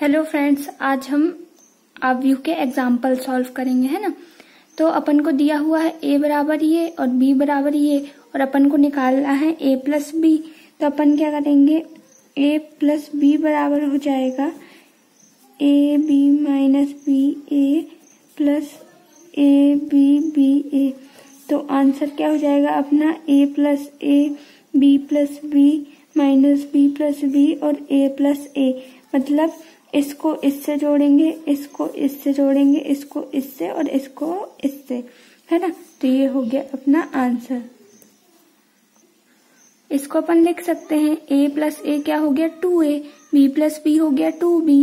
Hello friends आज हम आव्यू के एग्ज़ाम्पल सॉल्व करेंगे, है ना? तो अपन को दिया हुआ है ए बराबर ये और बी बराबर ये और अपन को निकालना है ए प्लस बी तो अपन क्या करेंगे? ए प्लस बी बराबर हो जाएगा। A B minus B A plus A B B A तो आंसर क्या हो जाएगा? अपना A plus A B plus B minus B plus B और ए प्लस ए मतलब इसको इससे जोड़ेंगे, इसको इससे जोड़ेंगे, इसको इससे और इसको इससे। है ना? तो ये हो गया अपना आंसर। इसको अपन लिख सकते हैं, a प्लस ए क्या हो गया? Two A B plus B हो गया टू बी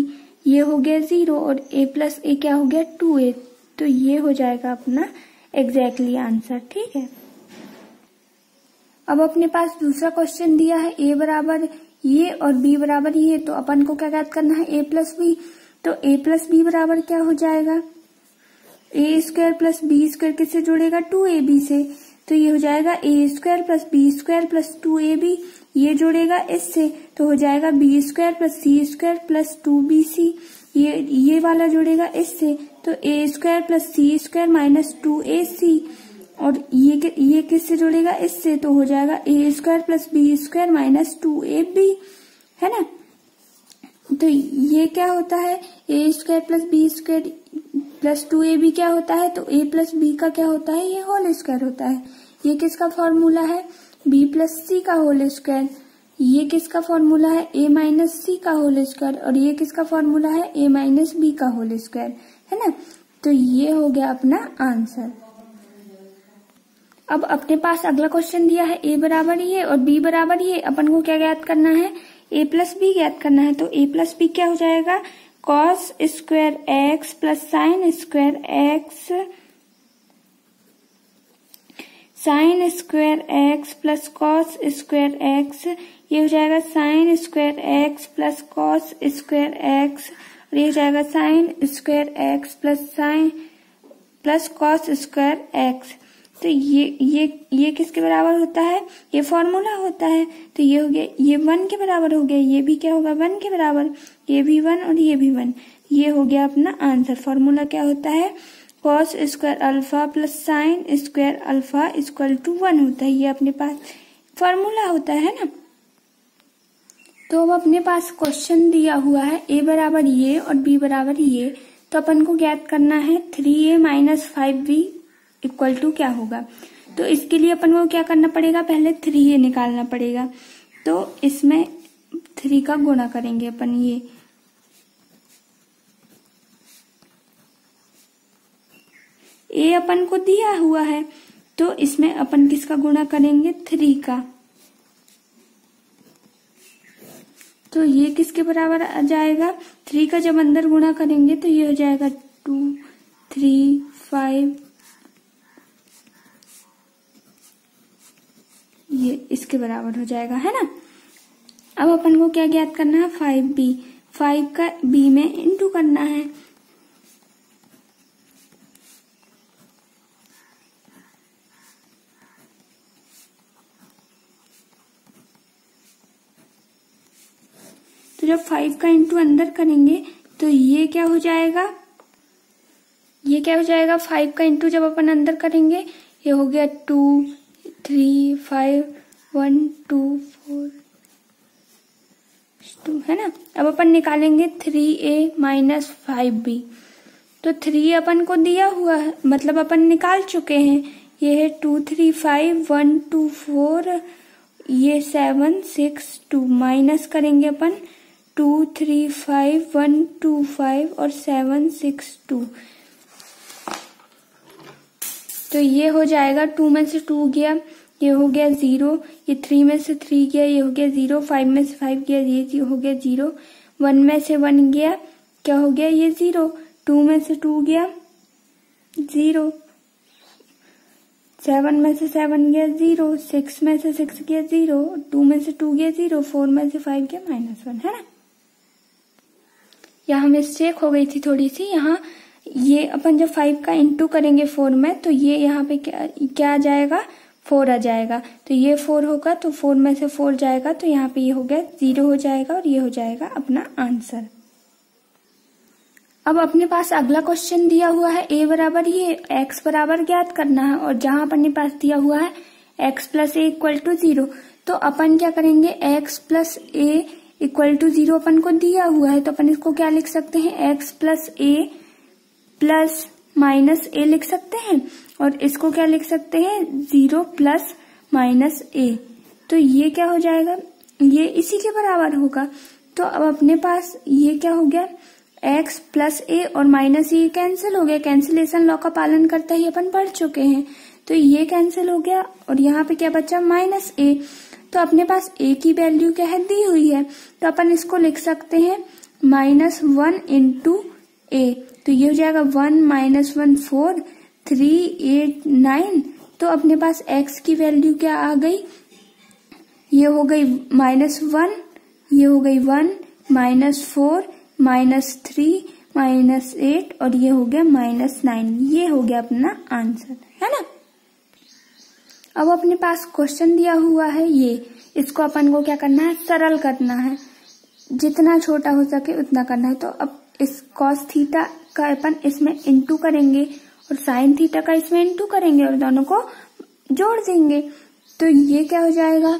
ये हो गया ज़ीरो और a प्लस ए क्या हो गया? टू ए तो ये हो जाएगा अपना एग्जैक्टली exactly आंसर ठीक है? अब अपने पास दूसरा क्वेश्चन दिया है, a बराबर ये और b बराबर ये तो अपन को क्या याद करना है? A प्लस बी तो a प्लस बी बराबर क्या हो जाएगा? A square plus B square किससे जुड़ेगा? टू ए बी से। तो ये हो जाएगा A square plus B square plus two A B ये जुड़ेगा इससे। तो हो जाएगा B square plus C square plus two B C ये ये वाला जुड़ेगा इससे। तो A square plus C square minus two A C और ये ये किससे जुड़ेगा? इससे तो हो जाएगा A square plus B square minus two A B है ना? तो ये क्या होता है? A square plus B square plus two A B क्या होता है? तो ए प्लस बी का क्या होता है? ये होल स्क्वायर होता है। ये किसका फॉर्मूला है? बी प्लस सी का होल स्क्वायर ये किसका फॉर्मूला है? ए माइनस सी का होल स्क्वायर और ये किसका फॉर्मूला है? ए माइनस बी का होल स्क्वायर है ना? तो ये हो गया अपना आंसर अब अपने पास अगला क्वेश्चन दिया है ए बराबर ये और बी बराबर ये अपन को क्या ज्ञात करना है? ए प्लस बी ज्ञात करना है। तो ए प्लस बी क्या हो जाएगा? Cos square X plus sine square X sine square X plus cos square X ये हो जाएगा sine square X plus cos square X और ये हो जाएगा sine square X plus sine plus cos square X तो ये ये ये किसके बराबर होता है? ये फॉर्मूला होता है। तो ये हो गया, ये वन के बराबर हो गया। ये भी क्या होगा? वन के बराबर। ये भी वन और ये भी वन ये हो गया अपना आंसर फॉर्मूला क्या होता है? Cos square alpha plus sine square alpha equal to one होता है। ये अपने पास फॉर्मूला होता है ना? तो अब अपने पास क्वेश्चन दिया हुआ है। ए बराबर ये और बी बराबर ये। तो अपन को ज्ञात करना है। Three A minus five B equal to क्या होगा? तो इसके लिए अपन को क्या करना पड़ेगा? पहले थ्री ए निकालना पड़ेगा। तो इसमें थ्री का गुणा करेंगे अपन ये। ए अपन को दिया हुआ है। तो इसमें अपन किसका गुणा करेंगे? थ्री का। तो ये किसके बराबर आ जाएगा? थ्री का जब अंदर गुणा करेंगे तो ये हो जाएगा टू थ्री फाइव ये इसके बराबर हो जाएगा, है ना? अब अपन को क्या ज्ञात करना है? फाइव बी फाइव का बी में इंटू करना है। तो जब फाइव का इंटू अंदर करेंगे तो ये क्या हो जाएगा? ये क्या हो जाएगा? फाइव का इंटू जब अपन अंदर करेंगे, ये हो गया two three five one two four two है ना? अब अपन निकालेंगे three A minus five B तो थ्री अपन को दिया हुआ है मतलब अपन निकाल चुके हैं, ये है two three five one two four ये सेवन सिक्स टू माइनस करेंगे अपन two three five one two five और सेवन सिक्स टू तो ये हो जाएगा टू में से टू गया। ये हो गया ज़ीरो, ये थ्री में से थ्री गया, ये हो गया ज़ीरो फाइव में से फाइव गया, ये हो गया ज़ीरो। वन में से वन गया, क्या हो गया? ये ज़ीरो। टू में से टू गया, ज़ीरो। सेवन में से सेवन गया, ज़ीरो। सिक्स में से सिक्स गया, ज़ीरो। टू में से टू गया, ज़ीरो। फोर में से फाइव गया माइनस वन है ना? यहाँ मिस्टेक हो गई थी थोड़ी सी। यहाँ ये अपन जब फाइव का इंटू करेंगे फोर में तो ये यहाँ पे क्या क्या आ जाएगा? फोर आ जाएगा। तो ये फोर होगा तो फोर में से फोर जाएगा तो यहाँ पे ये हो गया ज़ीरो हो जाएगा और ये हो जाएगा अपना आंसर। अब अपने पास अगला क्वेश्चन दिया हुआ है, ए बराबर ये एक्स बराबर ज्ञात करना है और जहाँ अपने पास दिया हुआ है, X plus A equal to zero. तो अपन क्या करेंगे, X plus A equal to zero अपन को दिया हुआ है तो अपन इसको क्या लिख सकते हैं, X plus A plus minus A लिख सकते हैं और इसको क्या लिख सकते हैं? Zero plus minus A. तो ये क्या हो जाएगा? ये इसी के बराबर होगा। तो अब अपने पास ये क्या हो गया? एक्स प्लस ए और माइनस ये कैंसिल हो गया। कैंसिलेशन लॉ का पालन करते ही अपन पढ़ चुके हैं। तो ये कैंसिल हो गया और यहाँ पे क्या बचा? माइनस ए तो अपने पास ए की वैल्यू क्या है? दी हुई है। तो अपन इसको लिख सकते हैं माइनस वन इंटू ए तो ये हो जाएगा one minus one four, three eight nine. तो अपने पास एक्स की वैल्यू क्या आ गई? ये हो गई माइनस वन, ये हो गई one minus four, minus three, minus eight और ये हो गया माइनस नाइन। ये हो गया अपना आंसर, है ना? अब अपने पास क्वेश्चन दिया हुआ है ये। इसको अपन को क्या करना है? सरल करना है। जितना छोटा हो सके उतना करना है। तो अब इस कॉस थीटा का अपन इसमें इंटू करेंगे और साइन थीटा का इसमें इंटू करेंगे और दोनों को जोड़ देंगे। तो ये क्या हो जाएगा?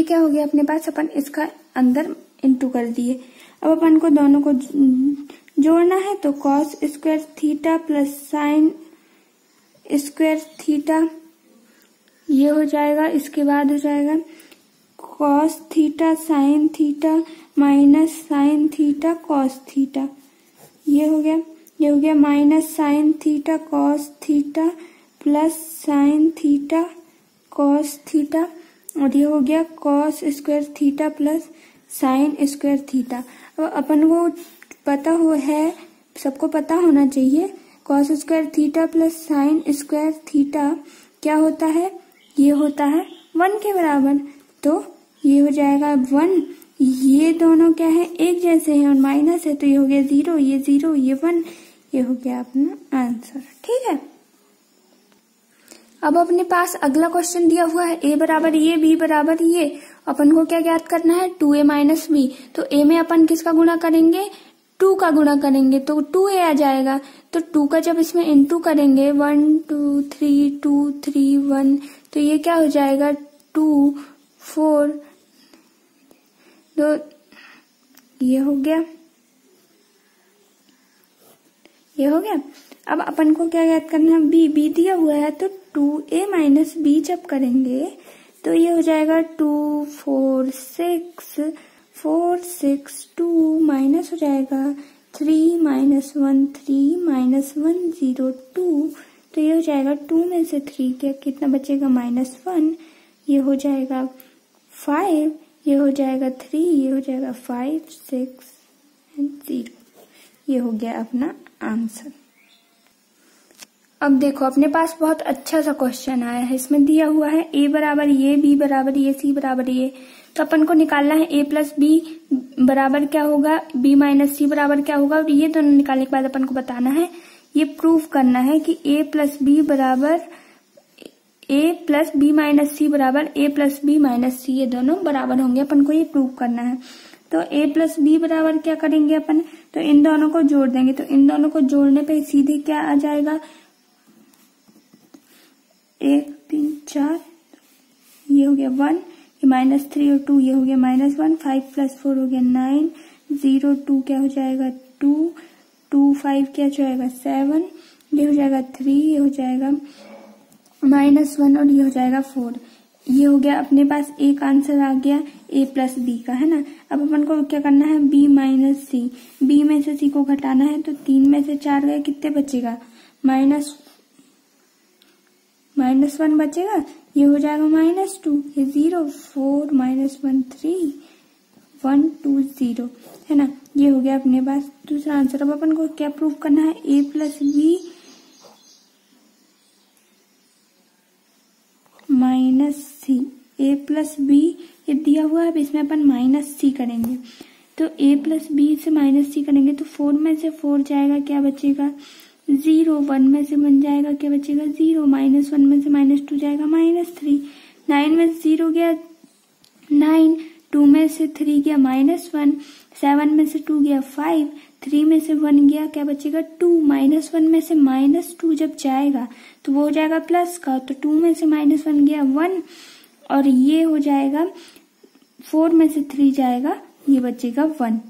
ये क्या हो गया? अपने पास अपन इसका अंदर इंटू कर दिए। अब अपन को दोनों को जोड़ना है तो cos square theta plus sine square theta ये हो जाएगा, इसके बाद हो जाएगा cos theta sine theta minus sine theta cos theta ये हो गया, ये हो गया minus sine theta cos theta plus sine theta cos theta और ये हो गया cos square theta plus sine square theta अब अपन को पता हो है, सबको पता होना चाहिए cos square theta plus sine square theta क्या होता है? ये होता है वन के बराबर। तो ये हो जाएगा वन ये दोनों क्या है? एक जैसे हैं और माइनस है तो ये हो गया ज़ीरो ये ज़ीरो ये वन ये हो गया अपना आंसर ठीक है? अब अपने पास अगला क्वेश्चन दिया हुआ है ए बराबर ये बी बराबर ये। अपन को क्या ज्ञात करना है? टू ए माइनस बी तो ए में अपन किसका गुणा करेंगे? टू का गुणा करेंगे। तो टू ए आ जाएगा। तो टू का जब इसमें इंटू करेंगे one two three two three one तो ये क्या हो जाएगा? टू फोर दो ये हो गया। ये हो गया? अब अपन को क्या याद करना है? बी बी दिया हुआ है तो टू ए माइनस बी जब करेंगे तो ये हो जाएगा two four six four six two minus हो जाएगा three minus one three minus one zero two तो ये हो जाएगा टू में से थ्री क्या कितना बचेगा? माइनस वन ये हो जाएगा फाइव ये हो जाएगा थ्री ये हो जाएगा फाइव सिक्स एंड ज़ीरो ये हो गया अपना आंसर अब देखो, अपने पास बहुत अच्छा सा क्वेश्चन आया है। इसमें दिया हुआ है ए बराबर ये बी बराबर ये सी बराबर ये। तो अपन को निकालना है ए प्लस बी बराबर क्या होगा? बी माइनस सी बराबर क्या होगा? और ये दोनों निकालने के बाद अपन को बताना है। ये प्रूफ करना है कि ए प्लस बी बराबर A plus B minus C बराबर A plus B minus C ये दोनों बराबर होंगे। अपन को ये प्रूफ करना है। तो ए प्लस बी बराबर क्या करेंगे अपन? तो इन दोनों को जोड़ देंगे। तो इन दोनों को जोड़ने पे सीधे क्या आ जाएगा? एक, तीन, चार, ये हो गया वन, ये माइनस थ्री और टू ये हो गया minus one five plus four हो गया नाइन ज़ीरो टू क्या हो जाएगा टू टू फाइव क्या हो जाएगा सेवन ये हो जाएगा थ्री ये हो जाएगा माइनस वन और ये हो जाएगा फोर ये हो गया अपने पास एक आंसर आ गया ए प्लस बी का, है ना? अब अपन को क्या करना है? बी माइनस सी बी में से सी को घटाना है तो तीन में से चार गए कितने बचेगा? माइनस माइनस वन बचेगा, ये हो जाएगा माइनस टू ये zero four minus one three one two zero है ना? ये हो गया अपने पास। दूसरा आंसर अब अपन को क्या प्रूव करना है? A plus B minus C A plus B ये दिया हुआ है, अब इसमें अपन माइनस सी करेंगे। तो ए प्लस बी से माइनस सी करेंगे तो फोर में से फोर जाएगा, क्या बचेगा? ज़ीरो वन में से बन जाएगा, क्या बचेगा? ज़ीरो, माइनस वन में से माइनस टू जाएगा, माइनस थ्री। नाइन में से ज़ीरो गया, नाइन। टू में से थ्री गया, माइनस वन। सेवन में से टू गया, फाइव। थ्री में से वन गया, क्या बचेगा? टू। माइनस वन में से माइनस टू जब जाएगा तो वो हो जाएगा प्लस का तो टू में से माइनस वन गया, वन। और ये हो जाएगा, फोर में से थ्री जाएगा, ये बचेगा वन।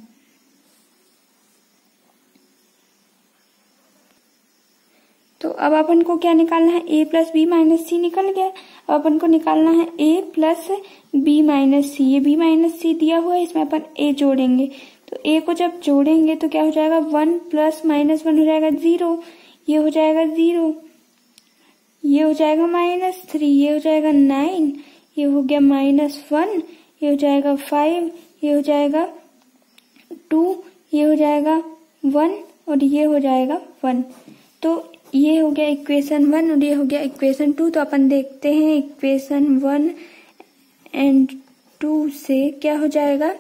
तो अब अपन को क्या निकालना है? A plus B minus C निकल गया। अब अपन को निकालना है A plus B minus C ये बी माइनस सी दिया हुआ है, इसमें अपन ए जोड़ेंगे। तो ए को जब जोड़ेंगे तो क्या हो जाएगा? वन प्लस माइनस वन हो जाएगा ज़ीरो ये हो जाएगा ज़ीरो ये हो जाएगा माइनस थ्री ये हो जाएगा नाइन ये हो गया माइनस वन ये हो जाएगा फाइव ये हो जाएगा टू ये हो जाएगा वन और ये हो जाएगा वन तो ये हो गया इक्वेशन वन और ये हो गया इक्वेशन टू तो अपन देखते हैं इक्वेशन वन एंड टू से क्या हो जाएगा?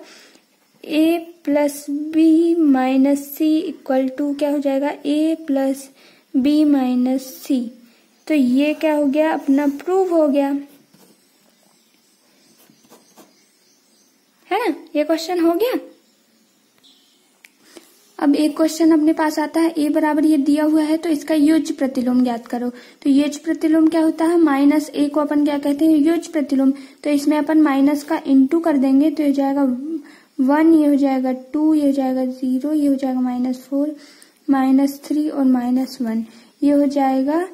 A plus B minus C equal to क्या हो जाएगा? A plus B minus C तो ये क्या हो गया? अपना प्रूव हो गया। है ना? ये क्वेश्चन हो गया? अब एक क्वेश्चन अपने पास आता है, ए बराबर ये दिया हुआ है तो इसका युज प्रतिलोम ज्ञात करो। तो युज प्रतिलोम क्या होता है? माइनस ए को अपन क्या कहते हैं? युज प्रतिलोम। तो इसमें अपन माइनस का इंटू कर देंगे तो ये जाएगा वन, ये हो जाएगा टू, ये हो जाएगा ज़ीरो, ये हो जाएगा माइनस फोर, माइनस थ्री और माइनस वन। ये हो जाएगा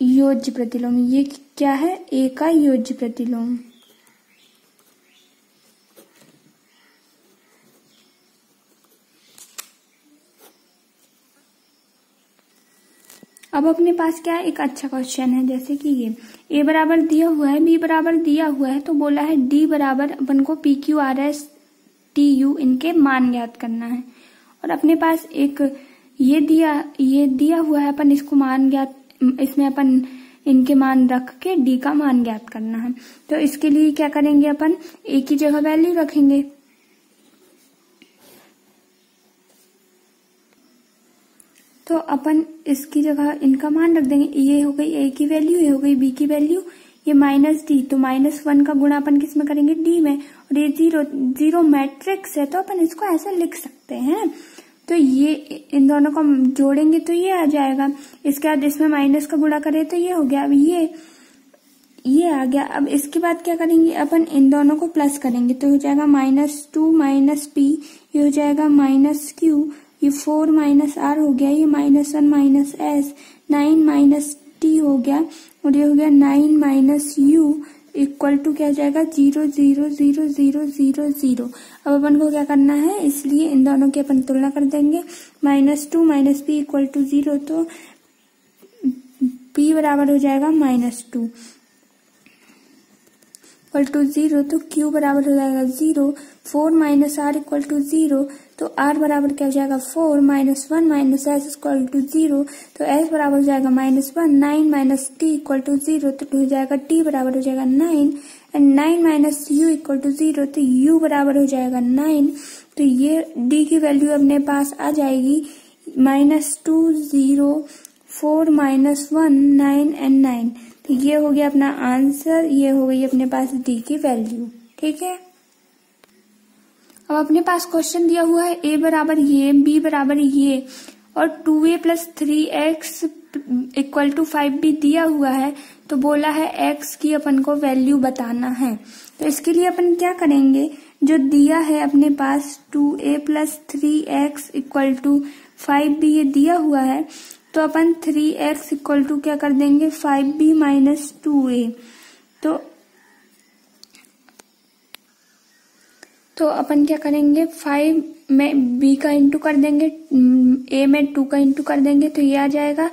योज्य प्रतिलोम। ये क्या है? ए का योज्य प्रतिलोम। अब अपने पास क्या है एक अच्छा क्वेश्चन है? जैसे कि ये ए बराबर दिया हुआ है बी बराबर दिया हुआ है तो बोला है डी बराबर अपन को P Q R S T U इनके मान ज्ञात करना है। और अपने पास एक ये दिया ये दिया हुआ है, अपन इसको मान ज्ञात, इसमें अपन इनके मान रख के डी का मान ज्ञात करना है। तो इसके लिए क्या करेंगे अपन? ए की जगह वैल्यू रखेंगे। तो अपन इसकी जगह इनका मान रख देंगे। ये हो गई ए की वैल्यू ये हो गई बी की वैल्यू ये माइनस डी तो माइनस वन का गुणा अपन किसमें करेंगे? डी में। और ये ज़ीरो ज़ीरो मैट्रिक्स है तो अपन इसको ऐसा लिख सकते हैं। तो ये इन दोनों को जोड़ेंगे तो ये आ जाएगा। इसके बाद इसमें माइनस का गुणा करें तो ये हो गया। अब ये ये आ गया। अब इसके बाद क्या करेंगे? अपन इन दोनों को प्लस करेंगे। तो हो जाएगा माइनस टू माइनस पी ये हो जाएगा माइनस क्यू ये फोर माइनस आर हो गया, ये minus one minus S, nine minus T हो गया और ये हो गया nine minus U equal to क्या जाएगा? Zero zero zero zero zero zero. अब अपन को क्या करना है? इसलिए इन दोनों की अपन तुलना कर देंगे। Minus two minus P equal to zero तो पी बराबर हो जाएगा minus two. Equal to zero तो क्यू बराबर हो जाएगा zero. Four minus R equal to zero. तो आर बराबर क्या हो जाएगा four minus one minus S equal to zero तो एस बराबर हो जाएगा minus one nine minus T equal to zero तो हो जाएगा टी बराबर हो जाएगा nine and nine minus U equal to zero तो यू बराबर हो जाएगा नाइन तो ये डी की वैल्यू अपने पास आ जाएगी minus two zero four minus one nine and nine तो ये हो गया अपना आंसर ये हो गई अपने पास डी की वैल्यू ठीक है? अब अपने पास क्वेश्चन दिया हुआ है ए बराबर ये बी बराबर ये, और two A plus three X equal to five भी दिया हुआ है तो बोला है एक्स की अपन को वैल्यू बताना है। तो इसके लिए अपन क्या करेंगे? जो दिया है अपने पास two A plus three X equal to five भी ये दिया हुआ है तो अपन थ्री एक्स इक्वल टू क्या कर देंगे? Five B minus two A तो तो अपन क्या करेंगे? फाइव में बी का इंटू कर देंगे ए में टू का इंटू कर देंगे तो ये आ जाएगा।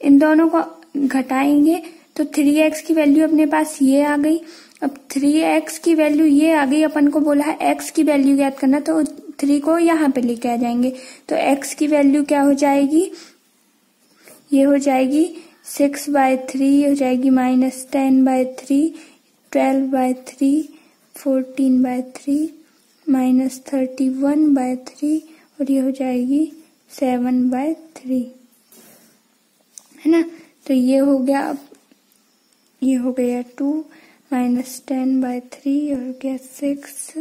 इन दोनों को घटाएँगे तो थ्री एक्स की वैल्यू अपने पास ये आ गई। अब थ्री एक्स की वैल्यू ये आ गई, अपन को बोला है एक्स की वैल्यू याद करना तो थ्री को यहाँ पे लेके आ जाएँगे। तो एक्स की वैल्यू क्या हो जाएगी? ये हो जाएगी सिक्स बाय थ्री हो जाएगी minus ten by three twelve by three fourteen by three minus thirty one by three और ये हो जाएगी सेवन बाय थ्री। है ना? तो ये हो गया अब, ये हो गया two minus ten by three और हो गया सिक्स।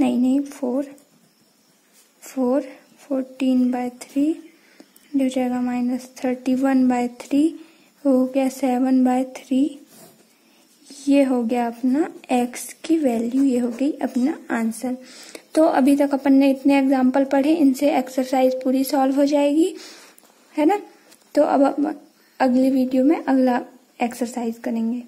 नहीं नहीं, four. Four, fourteen by three हो जाएगा minus thirty one by three, हो गया सेवन बाय थ्री। ये हो गया अपना x की वैल्यू ये हो गई अपना आंसर तो अभी तक अपन ने इतने एग्ज़ाम्पल पढ़े, इनसे एक्सरसाइज पूरी सॉल्व हो जाएगी, है ना? तो अब अगली वीडियो में अगला एक्सरसाइज करेंगे।